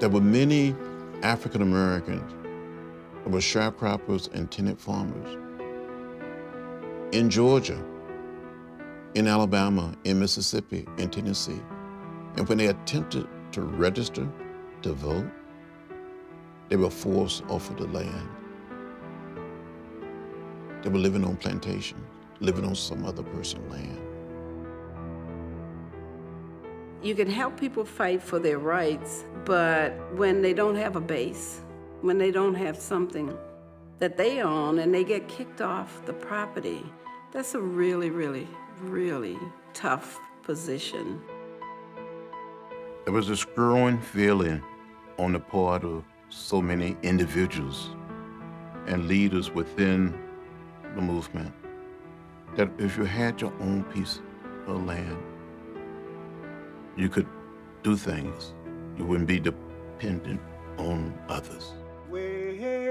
There were many African Americans that were sharecroppers and tenant farmers in Georgia, in Alabama, in Mississippi, in Tennessee. And when they attempted to register to vote, they were forced off of the land. They were living on plantations, living on some other person's land. You can help people fight for their rights, but when they don't have a base, when they don't have something that they own and they get kicked off the property, that's a really, really, really tough position. There was this growing feeling on the part of so many individuals and leaders within the movement that if you had your own piece of land, you could do things. You wouldn't be dependent on others. Hey.